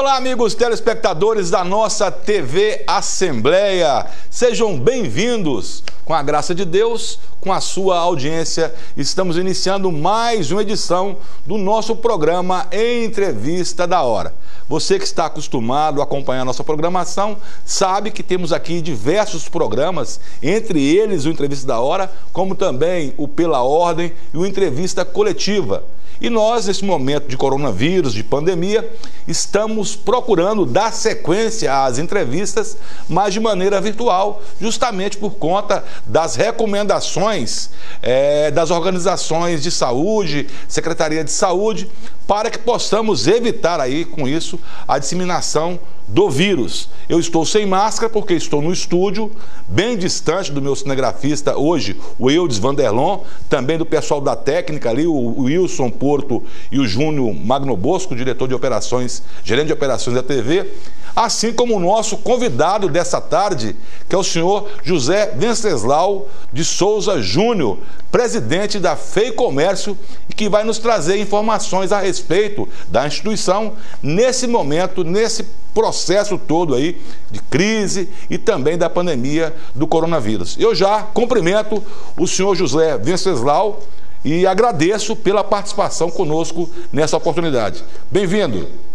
Olá, amigos telespectadores da nossa TV Assembleia. Sejam bem-vindos. Com a graça de Deus, com a sua audiência, estamos iniciando mais uma edição do nosso programa Entrevista da Hora. Você que está acostumado a acompanhar a nossa programação, sabe que temos aqui diversos programas, entre eles o Entrevista da Hora, como também o Pela Ordem e o Entrevista Coletiva. E nós, nesse momento de coronavírus, de pandemia, estamos procurando dar sequência às entrevistas, mas de maneira virtual, justamente por conta das recomendações é, das organizações de saúde, Secretaria de Saúde, para que possamos evitar aí com isso a disseminação do vírus. Eu estou sem máscara porque estou no estúdio, bem distante do meu cinegrafista hoje, o Eudes Vanderlon, também do pessoal da técnica ali, o Wilson Porto e o Júnior Magno Bosco, diretor de operações, gerente de operações da TV assim como o nosso convidado dessa tarde, que é o senhor José Venceslau de Souza Júnior, presidente da FEI Comércio, e que vai nos trazer informações a respeito da instituição nesse momento, nesse processo todo aí de crise e também da pandemia do coronavírus. Eu já cumprimento o senhor José Venceslau e agradeço pela participação conosco nessa oportunidade. Bem-vindo.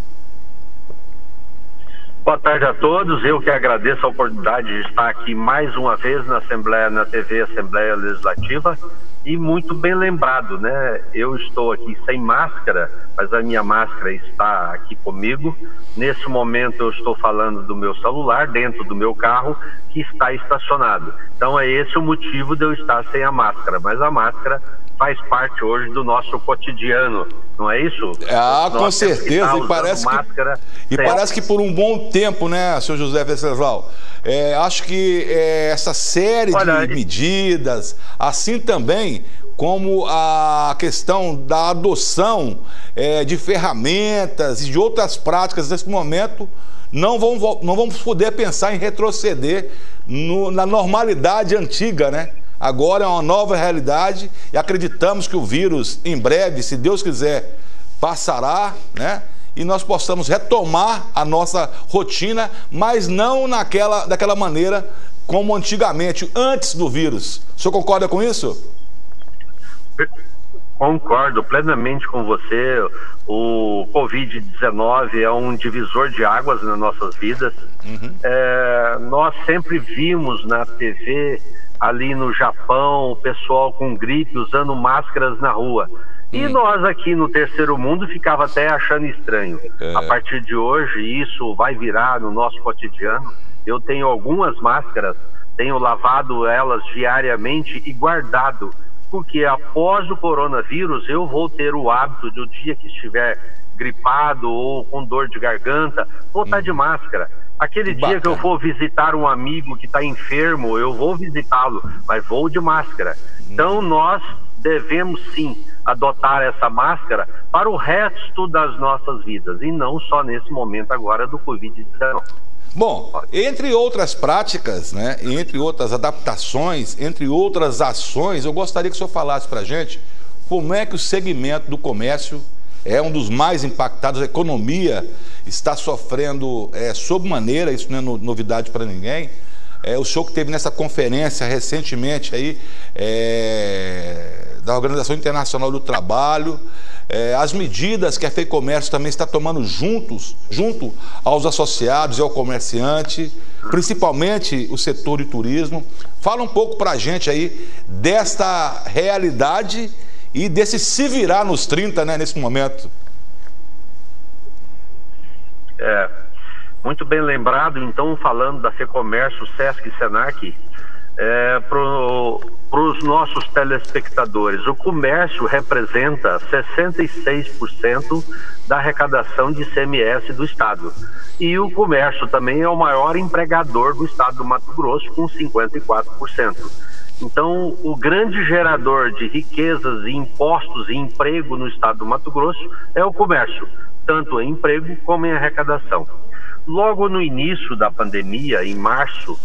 Boa tarde a todos. Eu que agradeço a oportunidade de estar aqui mais uma vez na Assembleia, na TV Assembleia Legislativa. E muito bem lembrado, né? Eu estou aqui sem máscara, mas a minha máscara está aqui comigo. Nesse momento eu estou falando do meu celular dentro do meu carro que está estacionado. Então é esse o motivo de eu estar sem a máscara, mas a máscara faz parte hoje do nosso cotidiano, não é isso? Ah, Nós com certeza. E parece, que, e parece que por um bom tempo, né, senhor José Venceslau? É, acho que é, essa série Olha, de medidas, assim também como a questão da adoção é, de ferramentas e de outras práticas nesse momento, não vamos, não vamos poder pensar em retroceder no, na normalidade antiga, né? Agora é uma nova realidade e acreditamos que o vírus, em breve, se Deus quiser, passará, né? E nós possamos retomar a nossa rotina, mas não naquela, daquela maneira como antigamente, antes do vírus. O senhor concorda com isso? Concordo plenamente com você. O Covid-19 é um divisor de águas nas nossas vidas. Uhum. É, nós sempre vimos na TV ali no Japão, o pessoal com gripe usando máscaras na rua. E hum. nós aqui no terceiro mundo ficava até achando estranho. É. A partir de hoje, isso vai virar no nosso cotidiano. Eu tenho algumas máscaras, tenho lavado elas diariamente e guardado, porque após o coronavírus eu vou ter o hábito de o dia que estiver gripado ou com dor de garganta, vou estar hum. de máscara. Aquele dia Bacana. que eu for visitar um amigo que está enfermo, eu vou visitá-lo, mas vou de máscara. Hum. Então nós devemos sim adotar essa máscara para o resto das nossas vidas e não só nesse momento agora do Covid-19. Bom, entre outras práticas, né, entre outras adaptações, entre outras ações, eu gostaria que o senhor falasse para a gente como é que o segmento do comércio é um dos mais impactados, a economia está sofrendo é, sob maneira, isso não é novidade para ninguém. É, o senhor que teve nessa conferência recentemente aí, é, da Organização Internacional do Trabalho, é, as medidas que a FEI Comércio também está tomando juntos, junto aos associados e ao comerciante, principalmente o setor de turismo. Fala um pouco para a gente aí desta realidade e desse se virar nos 30, né, nesse momento. É, muito bem lembrado, então, falando da FEComércio, Sesc e Senac, é, para os nossos telespectadores, o comércio representa 66% da arrecadação de CMS do Estado. E o comércio também é o maior empregador do Estado do Mato Grosso, com 54%. Então, o grande gerador de riquezas e impostos e emprego no estado do Mato Grosso é o comércio, tanto em emprego como em arrecadação. Logo no início da pandemia, em março,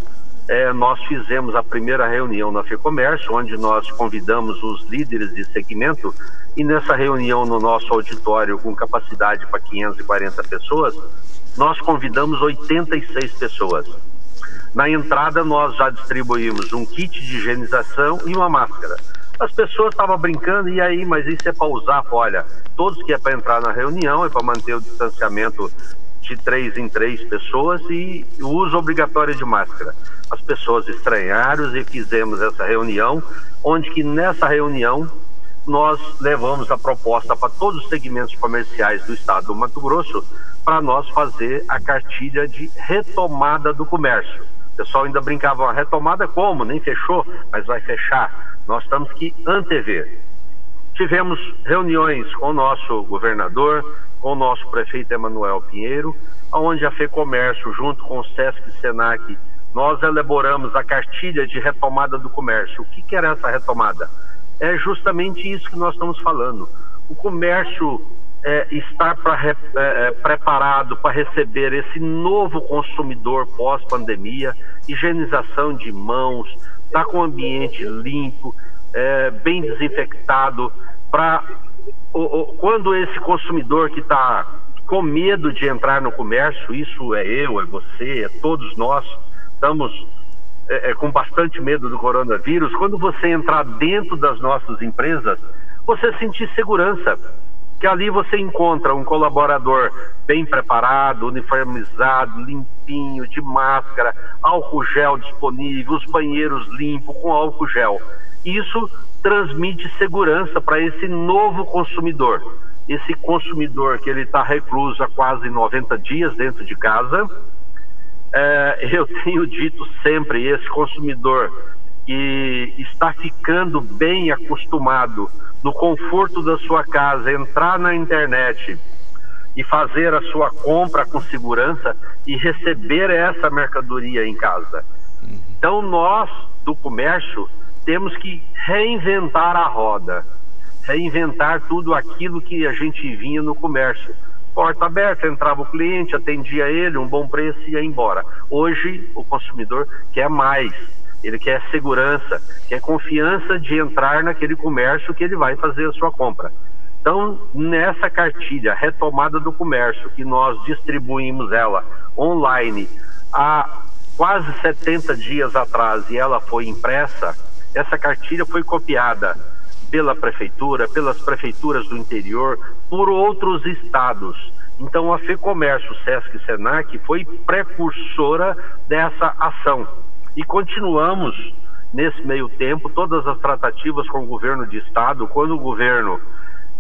é, nós fizemos a primeira reunião na FEComércio, onde nós convidamos os líderes de segmento, e nessa reunião no nosso auditório, com capacidade para 540 pessoas, nós convidamos 86 pessoas. Na entrada, nós já distribuímos um kit de higienização e uma máscara. As pessoas estavam brincando, e aí, mas isso é para usar? Olha, todos que é para entrar na reunião, é para manter o distanciamento de três em três pessoas e o uso obrigatório de máscara. As pessoas estranharam e fizemos essa reunião, onde que nessa reunião nós levamos a proposta para todos os segmentos comerciais do estado do Mato Grosso para nós fazer a cartilha de retomada do comércio. Pessoal ainda brincava, a retomada como? Nem fechou, mas vai fechar. Nós temos que antever. Tivemos reuniões com o nosso governador, com o nosso prefeito Emanuel Pinheiro, onde a FEComércio, junto com o SESC e SENAC, nós elaboramos a cartilha de retomada do comércio. O que, que era essa retomada? É justamente isso que nós estamos falando. O comércio é, estar pra, é, é, preparado para receber esse novo consumidor pós-pandemia, higienização de mãos, estar tá com o ambiente limpo, é, bem desinfectado, para quando esse consumidor que está com medo de entrar no comércio, isso é eu, é você, é todos nós, estamos é, é, com bastante medo do coronavírus, quando você entrar dentro das nossas empresas, você sentir segurança que ali você encontra um colaborador bem preparado, uniformizado, limpinho, de máscara, álcool gel disponível, os banheiros limpos com álcool gel. Isso transmite segurança para esse novo consumidor. Esse consumidor que ele está recluso há quase 90 dias dentro de casa. É, eu tenho dito sempre, esse consumidor que está ficando bem acostumado no conforto da sua casa, entrar na internet e fazer a sua compra com segurança e receber essa mercadoria em casa. Então, nós do comércio temos que reinventar a roda, reinventar tudo aquilo que a gente vinha no comércio. Porta aberta, entrava o cliente, atendia ele, um bom preço e ia embora. Hoje, o consumidor quer mais ele quer segurança, quer confiança de entrar naquele comércio que ele vai fazer a sua compra. Então, nessa cartilha, retomada do comércio, que nós distribuímos ela online há quase 70 dias atrás e ela foi impressa, essa cartilha foi copiada pela prefeitura, pelas prefeituras do interior, por outros estados. Então, a FEComércio, SESC e SENAC foi precursora dessa ação. E continuamos nesse meio tempo todas as tratativas com o governo de estado, quando o governo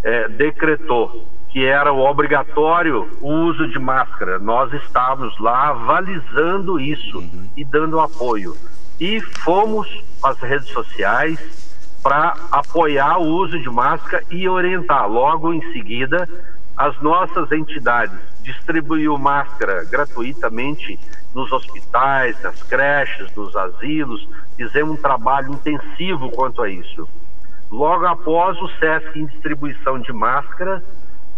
é, decretou que era obrigatório o uso de máscara, nós estávamos lá avalizando isso uhum. e dando apoio. E fomos às redes sociais para apoiar o uso de máscara e orientar. Logo em seguida, as nossas entidades distribuiu máscara gratuitamente nos hospitais, nas creches, nos asilos, fizemos um trabalho intensivo quanto a isso. Logo após o SESC em distribuição de máscara,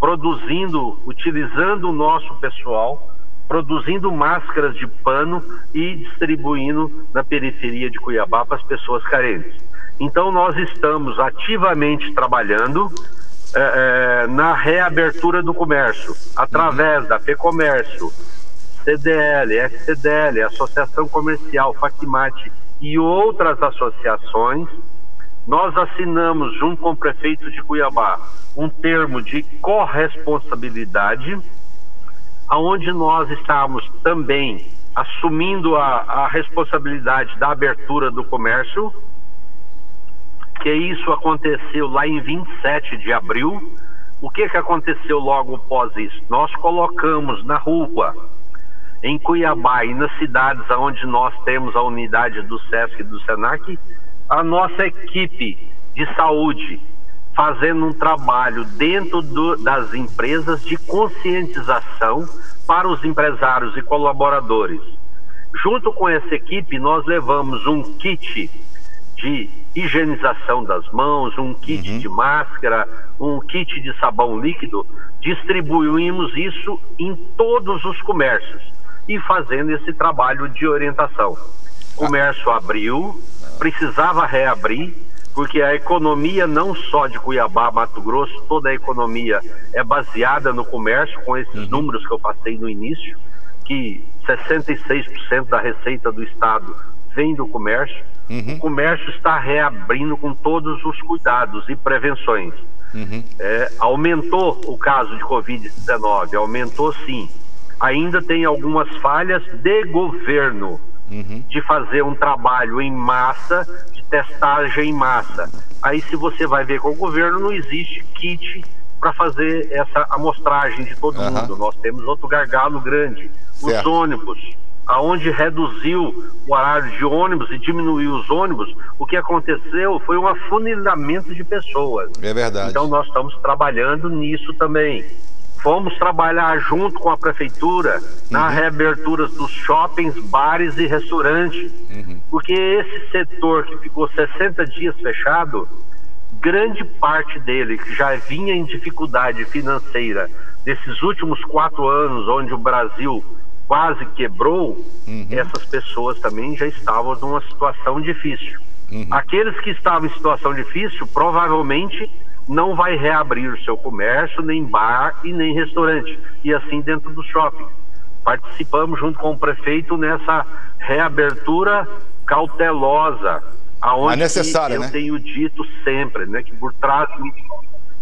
produzindo, utilizando o nosso pessoal, produzindo máscaras de pano e distribuindo na periferia de Cuiabá para as pessoas carentes. Então nós estamos ativamente trabalhando é, é, na reabertura do comércio, através da FEComércio, CDL, FCDL, Associação Comercial, Facmate e outras associações, nós assinamos, junto com o prefeito de Cuiabá, um termo de corresponsabilidade, aonde nós estamos também assumindo a, a responsabilidade da abertura do comércio, que isso aconteceu lá em 27 de abril. O que, que aconteceu logo após isso? Nós colocamos na rua em Cuiabá e nas cidades onde nós temos a unidade do SESC e do SENAC, a nossa equipe de saúde fazendo um trabalho dentro do, das empresas de conscientização para os empresários e colaboradores. Junto com essa equipe, nós levamos um kit de higienização das mãos, um kit uhum. de máscara, um kit de sabão líquido. Distribuímos isso em todos os comércios e fazendo esse trabalho de orientação. O comércio abriu, precisava reabrir, porque a economia não só de Cuiabá, Mato Grosso, toda a economia é baseada no comércio, com esses uhum. números que eu passei no início, que 66% da receita do Estado vem do comércio. Uhum. O comércio está reabrindo com todos os cuidados e prevenções. Uhum. É, aumentou o caso de Covid-19, aumentou sim. Ainda tem algumas falhas de governo uhum. de fazer um trabalho em massa, de testagem em massa. Aí, se você vai ver com o governo, não existe kit para fazer essa amostragem de todo uhum. mundo. Nós temos outro gargalo grande, certo. os ônibus. Aonde reduziu o horário de ônibus e diminuiu os ônibus, o que aconteceu foi um afunilamento de pessoas. É verdade. Então nós estamos trabalhando nisso também. Fomos trabalhar junto com a prefeitura uhum. na reabertura dos shoppings, bares e restaurantes. Uhum. Porque esse setor que ficou 60 dias fechado, grande parte dele, que já vinha em dificuldade financeira desses últimos quatro anos, onde o Brasil quase quebrou, uhum. essas pessoas também já estavam numa situação difícil. Uhum. Aqueles que estavam em situação difícil, provavelmente não vai reabrir o seu comércio, nem bar e nem restaurante, e assim dentro do shopping. Participamos junto com o prefeito nessa reabertura cautelosa, aonde necessária, eu né? tenho dito sempre, né, que por trás,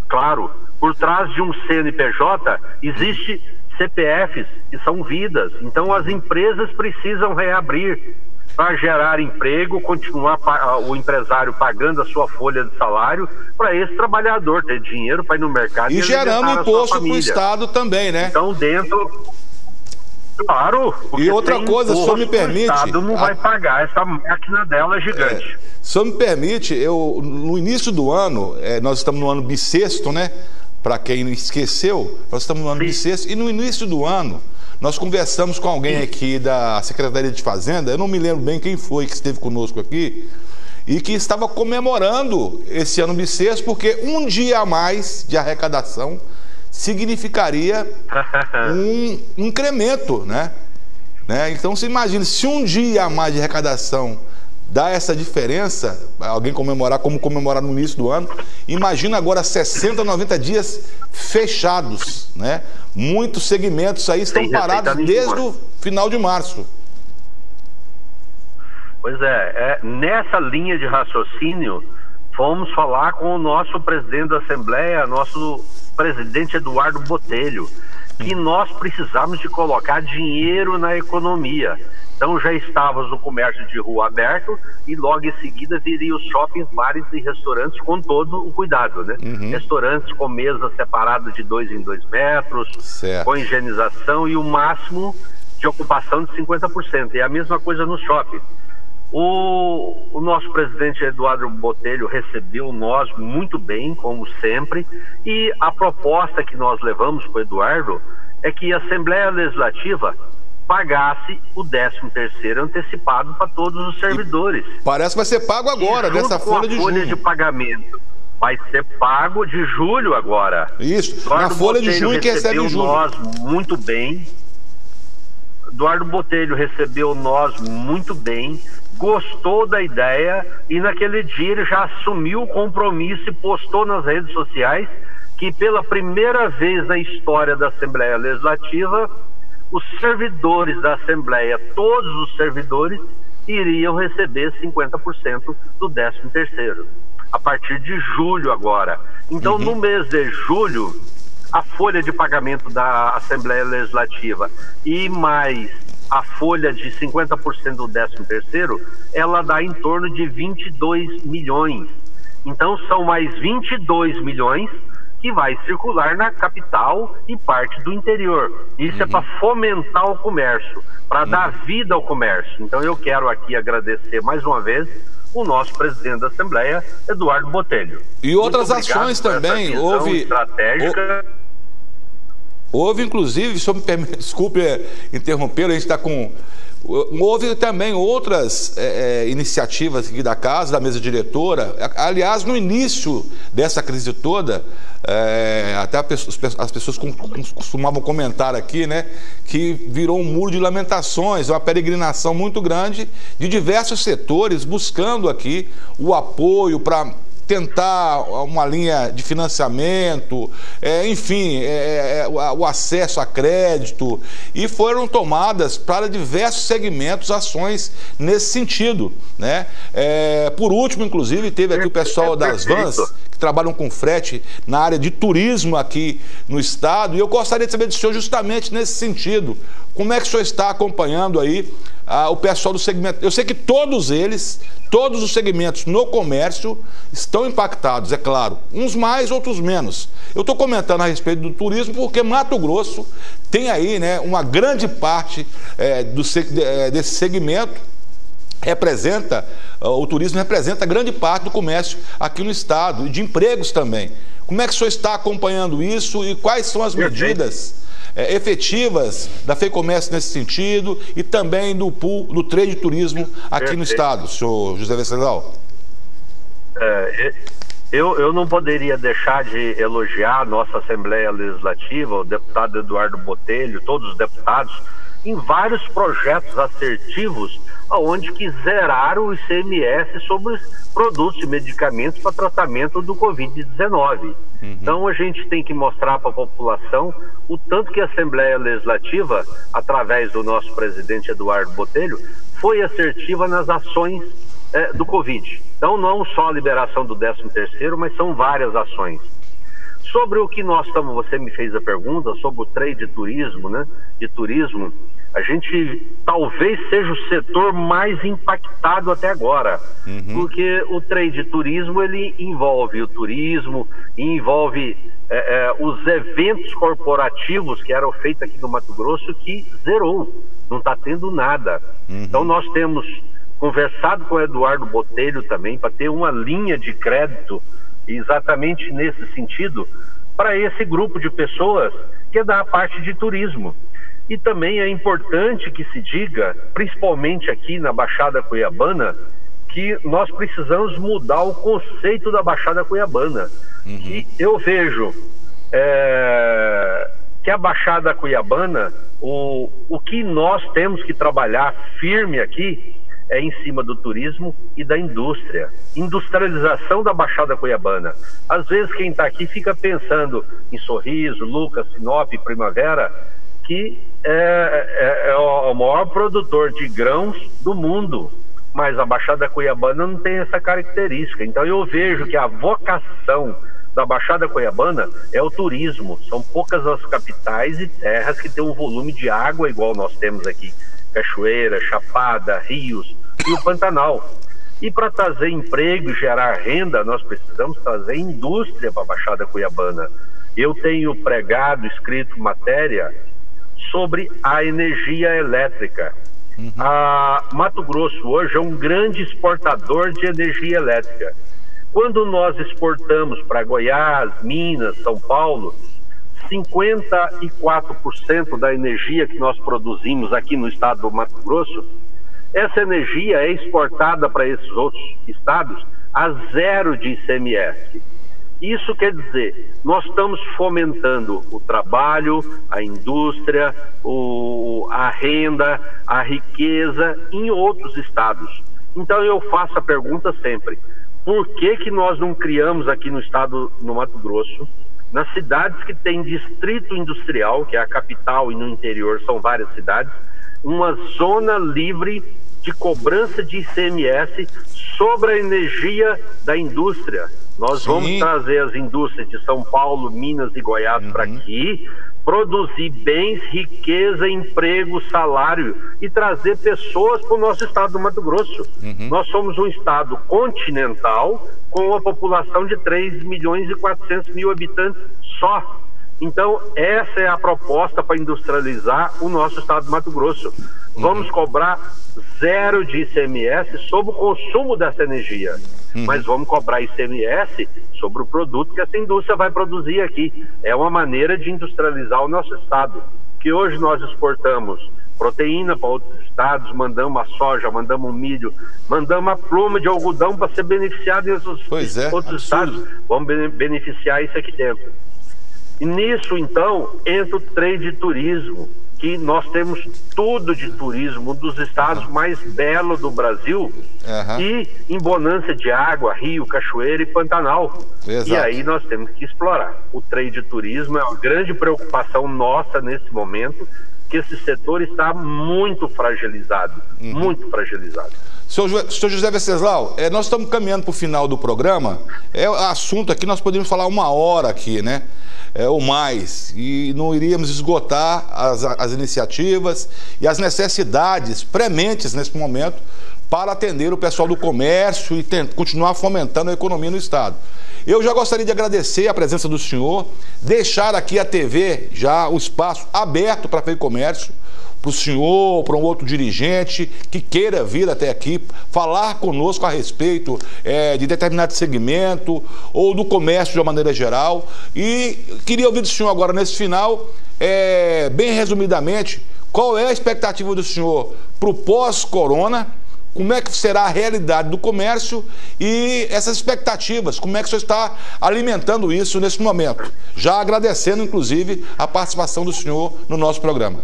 claro, por trás de um CNPJ existe CPFs que são vidas. Então as empresas precisam reabrir para gerar emprego, continuar o empresário pagando a sua folha de salário para esse trabalhador ter dinheiro para ir no mercado e, e gerando imposto para o Estado também, né? Então dentro Claro. E outra coisa, se me permite. O Estado não a... vai pagar essa máquina dela gigante. É. Se me permite, eu no início do ano, é, nós estamos no ano bissexto, né? Para quem não esqueceu, nós estamos no ano Sim. bissexto e no início do ano nós conversamos com alguém aqui da Secretaria de Fazenda, eu não me lembro bem quem foi que esteve conosco aqui, e que estava comemorando esse ano bissexto, porque um dia a mais de arrecadação significaria um incremento, né? né? Então você imagina, se um dia a mais de arrecadação dá essa diferença, alguém comemorar como comemorar no início do ano, imagina agora 60, 90 dias fechados, né? Muitos segmentos aí estão parados desde o final de março. Pois é, é, nessa linha de raciocínio, fomos falar com o nosso presidente da Assembleia, nosso presidente Eduardo Botelho, que nós precisamos de colocar dinheiro na economia. Então já estávamos no comércio de rua aberto e logo em seguida viria os shoppings, bares e restaurantes com todo o cuidado, né? Uhum. Restaurantes com mesas separadas de dois em dois metros, certo. com higienização e o máximo de ocupação de 50%. E a mesma coisa no shopping. O, o, nosso presidente Eduardo Botelho recebeu nós muito bem, como sempre, e a proposta que nós levamos para o Eduardo é que a Assembleia Legislativa pagasse o 13 terceiro antecipado para todos os servidores. E parece que vai ser pago agora, dessa folha de folha de pagamento. Vai ser pago de julho agora. Isso, Eduardo na folha Botelho de junho que recebe em julho. nós muito bem. Eduardo Botelho recebeu nós muito bem, gostou da ideia e naquele dia ele já assumiu o compromisso e postou nas redes sociais que pela primeira vez na história da Assembleia Legislativa os servidores da Assembleia, todos os servidores, iriam receber 50% do 13 terceiro, a partir de julho agora. Então, uhum. no mês de julho, a folha de pagamento da Assembleia Legislativa e mais a folha de 50% do 13 terceiro, ela dá em torno de 22 milhões. Então, são mais 22 milhões que vai circular na capital e parte do interior. Isso é uhum. é para fomentar o comércio, para uhum. dar vida ao comércio. Então eu quero aqui agradecer mais uma vez o nosso presidente da Assembleia, Eduardo Botelho. E outras ações também. Houve. Estratégica. Houve, inclusive, se me permite, desculpe interromper, a gente está com Houve também outras é, iniciativas aqui da casa, da mesa diretora. Aliás, no início dessa crise toda, é, até as pessoas costumavam comentar aqui, né, que virou um muro de lamentações, uma peregrinação muito grande de diversos setores buscando aqui o apoio para tentar uma linha de financiamento, é, enfim, é, é, o acesso a crédito, e foram tomadas para diversos segmentos ações nesse sentido. Né? É, por último, inclusive, teve aqui o pessoal das vans que trabalham com frete na área de turismo aqui no estado, e eu gostaria de saber do senhor justamente nesse sentido. Como é que o senhor está acompanhando aí ah, o pessoal do segmento? Eu sei que todos eles Todos os segmentos no comércio estão impactados, é claro, uns mais, outros menos. Eu estou comentando a respeito do turismo porque Mato Grosso tem aí né, uma grande parte é, do, é, desse segmento representa, o turismo representa grande parte do comércio aqui no estado e de empregos também. Como é que o senhor está acompanhando isso e quais são as medidas é, efetivas da FEComércio nesse sentido e também do pool, do trade turismo aqui no estado, senhor José Venceslau? É, eu, eu não poderia deixar de elogiar a nossa Assembleia Legislativa, o deputado Eduardo Botelho, todos os deputados, em vários projetos assertivos onde que zeraram o ICMS sobre produtos e medicamentos para tratamento do Covid-19. Uhum. Então a gente tem que mostrar para a população o tanto que a Assembleia Legislativa, através do nosso presidente Eduardo Botelho, foi assertiva nas ações é, do Covid. Então não só a liberação do 13º, mas são várias ações. Sobre o que nós estamos, você me fez a pergunta sobre o trade de turismo, né? De turismo, a gente talvez seja o setor mais impactado até agora, uhum. porque o trade turismo ele envolve o turismo, envolve é, é, os eventos corporativos que eram feitos aqui no Mato Grosso que zerou, não está tendo nada. Uhum. Então nós temos conversado com o Eduardo Botelho também para ter uma linha de crédito exatamente nesse sentido para esse grupo de pessoas que é da parte de turismo. E também é importante que se diga, principalmente aqui na Baixada Cuiabana, que nós precisamos mudar o conceito da Baixada Cuiabana. Uhum. E eu vejo é, que a Baixada Cuiabana, o, o que nós temos que trabalhar firme aqui é em cima do turismo e da indústria. Industrialização da Baixada Cuiabana. Às vezes quem está aqui fica pensando em Sorriso, Lucas, Sinop, Primavera, que é, é, é, o maior produtor de grãos do mundo, mas a Baixada Cuiabana não tem essa característica. Então eu vejo que a vocação da Baixada Cuiabana é o turismo. São poucas as capitais e terras que têm um volume de água igual nós temos aqui. Cachoeira, Chapada, Rios e o Pantanal. E para trazer emprego e gerar renda, nós precisamos trazer indústria para a Baixada Cuiabana. Eu tenho pregado, escrito matéria sobre a energia elétrica. Uhum. A Mato Grosso hoje é um grande exportador de energia elétrica. Quando nós exportamos para Goiás, Minas, São Paulo, 54% da energia que nós produzimos aqui no estado do Mato Grosso, essa energia é exportada para esses outros estados a zero de ICMS. Isso quer dizer, nós estamos fomentando o trabalho, a indústria, o, a renda, a riqueza em outros estados. Então eu faço a pergunta sempre: por que, que nós não criamos aqui no estado, no Mato Grosso, nas cidades que tem distrito industrial, que é a capital e no interior são várias cidades, uma zona livre de cobrança de ICMS sobre a energia da indústria? Nós Sim. vamos trazer as indústrias de São Paulo, Minas e Goiás uhum. para aqui, produzir bens, riqueza, emprego, salário e trazer pessoas para o nosso estado do Mato Grosso. Uhum. Nós somos um estado continental com uma população de 3 milhões e 400 mil habitantes só. Então, essa é a proposta para industrializar o nosso estado do Mato Grosso. Uhum. Vamos cobrar zero de ICMS sobre o consumo dessa energia. Uhum. Mas vamos cobrar ICMS sobre o produto que essa indústria vai produzir aqui. É uma maneira de industrializar o nosso estado. Que hoje nós exportamos proteína para outros estados, mandamos a soja, mandamos o milho, mandamos a pluma de algodão para ser beneficiado em outros, é, outros estados. Vamos beneficiar isso aqui dentro. E nisso, então, entra o trade turismo que nós temos tudo de turismo, um dos estados mais belos do Brasil uhum. e em bonança de água, rio, cachoeira e pantanal. Exato. E aí nós temos que explorar. O trade turismo é uma grande preocupação nossa nesse momento, que esse setor está muito fragilizado, uhum. muito fragilizado. Senhor, senhor José Venceslau, é, nós estamos caminhando para o final do programa. É assunto aqui, nós podemos falar uma hora aqui, né? É, ou mais, e não iríamos esgotar as, as iniciativas e as necessidades prementes nesse momento para atender o pessoal do comércio e continuar fomentando a economia no Estado. Eu já gostaria de agradecer a presença do senhor, deixar aqui a TV já o espaço aberto para fazer comércio, para o senhor, para um outro dirigente que queira vir até aqui falar conosco a respeito é, de determinado segmento ou do comércio de uma maneira geral. E queria ouvir do senhor agora nesse final, é, bem resumidamente, qual é a expectativa do senhor para o pós-corona? Como é que será a realidade do comércio e essas expectativas? Como é que o senhor está alimentando isso nesse momento? Já agradecendo, inclusive, a participação do senhor no nosso programa.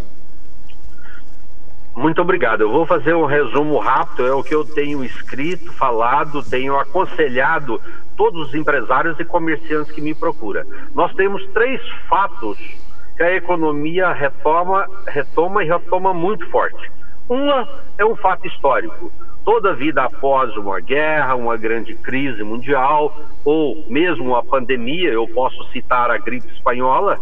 Muito obrigado. Eu vou fazer um resumo rápido, é o que eu tenho escrito, falado, tenho aconselhado todos os empresários e comerciantes que me procuram. Nós temos três fatos que a economia retoma, retoma e retoma muito forte. Uma é um fato histórico. Toda vida após uma guerra, uma grande crise mundial ou mesmo uma pandemia, eu posso citar a gripe espanhola,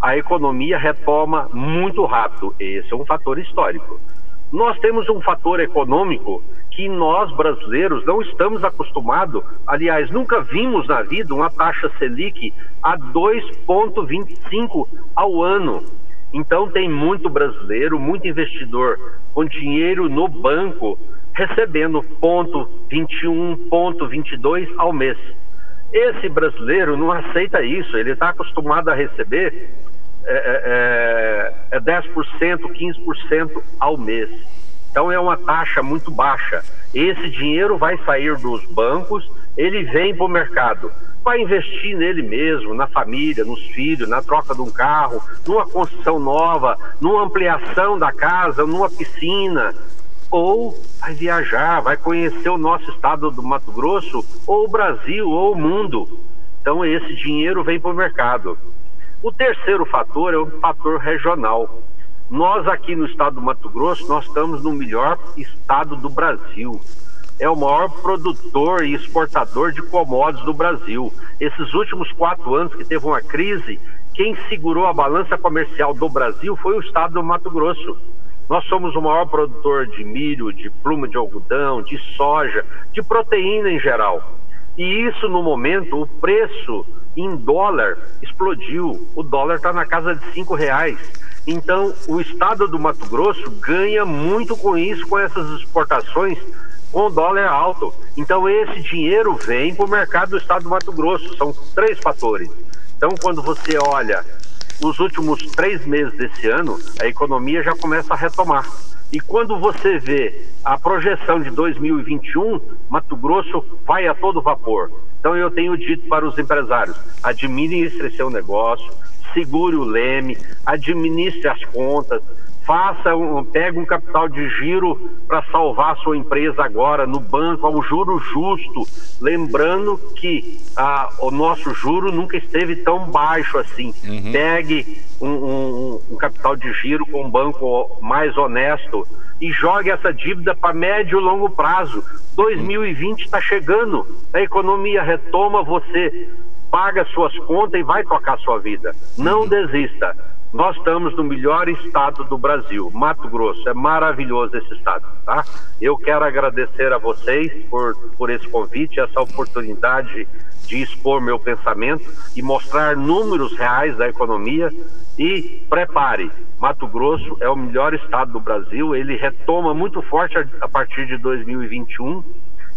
a economia retoma muito rápido. Esse é um fator histórico. Nós temos um fator econômico que nós brasileiros não estamos acostumados, aliás, nunca vimos na vida uma taxa Selic a 2,25 ao ano. Então, tem muito brasileiro, muito investidor com dinheiro no banco recebendo ponto 21, ponto 22 ao mês. Esse brasileiro não aceita isso, ele está acostumado a receber é, é, é 10%, é 15% ao mês. Então é uma taxa muito baixa. Esse dinheiro vai sair dos bancos, ele vem para o mercado. Vai investir nele mesmo, na família, nos filhos, na troca de um carro, numa construção nova, numa ampliação da casa, numa piscina. Ou vai viajar, vai conhecer o nosso estado do Mato Grosso, ou o Brasil, ou o mundo. Então esse dinheiro vem para o mercado. O terceiro fator é o fator regional. Nós aqui no estado do Mato Grosso, nós estamos no melhor estado do Brasil. É o maior produtor e exportador de commodities do Brasil. Esses últimos quatro anos que teve uma crise, quem segurou a balança comercial do Brasil foi o estado do Mato Grosso. Nós somos o maior produtor de milho, de pluma de algodão, de soja, de proteína em geral. E isso no momento, o preço em dólar explodiu. O dólar está na casa de cinco reais. Então, o estado do Mato Grosso ganha muito com isso, com essas exportações com o dólar alto. Então, esse dinheiro vem para o mercado do estado do Mato Grosso. São três fatores. Então, quando você olha os últimos três meses desse ano, a economia já começa a retomar. E quando você vê a projeção de 2021, Mato Grosso vai a todo vapor. Então eu tenho dito para os empresários: administre seu negócio, segure o leme, administre as contas, faça um, pegue um capital de giro para salvar a sua empresa agora no banco ao juro justo, lembrando que ah, o nosso juro nunca esteve tão baixo assim. Uhum. Pegue um, um, um capital de giro com um banco mais honesto e jogue essa dívida para médio e longo prazo. 2020 está chegando, a economia retoma, você paga suas contas e vai tocar sua vida. Não desista. Nós estamos no melhor estado do Brasil, Mato Grosso. É maravilhoso esse estado, tá? Eu quero agradecer a vocês por, por esse convite, essa oportunidade de expor meu pensamento e mostrar números reais da economia. E prepare, Mato Grosso é o melhor estado do Brasil, ele retoma muito forte a, partir de 2021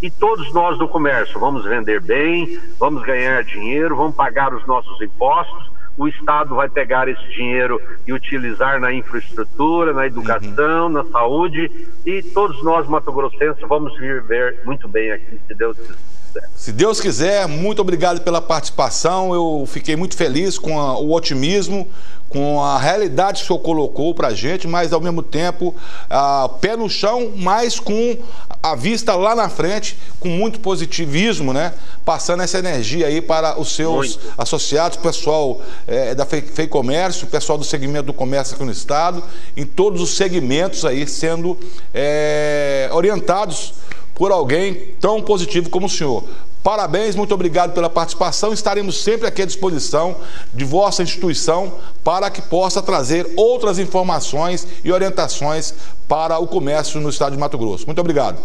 e todos nós do comércio vamos vender bem, vamos ganhar dinheiro, vamos pagar os nossos impostos, o Estado vai pegar esse dinheiro e utilizar na infraestrutura, na educação, uhum. na saúde, e todos nós, mato-grossenses, vamos viver muito bem aqui, se Deus quiser. Se Deus quiser, muito obrigado pela participação. Eu fiquei muito feliz com a, o otimismo, com a realidade que o senhor colocou para a gente, mas ao mesmo tempo, a, pé no chão, mas com a vista lá na frente, com muito positivismo, né? Passando essa energia aí para os seus muito. associados, pessoal é, da Fei Comércio, pessoal do segmento do comércio aqui no estado, em todos os segmentos aí sendo é, orientados por alguém tão positivo como o senhor. Parabéns, muito obrigado pela participação. Estaremos sempre aqui à disposição de vossa instituição para que possa trazer outras informações e orientações para o comércio no estado de Mato Grosso. Muito obrigado.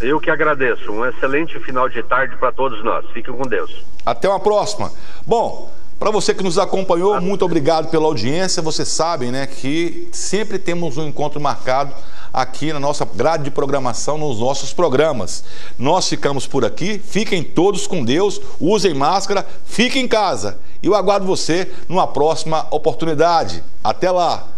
Eu que agradeço. Um excelente final de tarde para todos nós. Fiquem com Deus. Até uma próxima. Bom, para você que nos acompanhou, muito obrigado pela audiência. Vocês sabem, né, que sempre temos um encontro marcado aqui na nossa grade de programação, nos nossos programas. Nós ficamos por aqui, fiquem todos com Deus, usem máscara, fiquem em casa. E eu aguardo você numa próxima oportunidade. Até lá!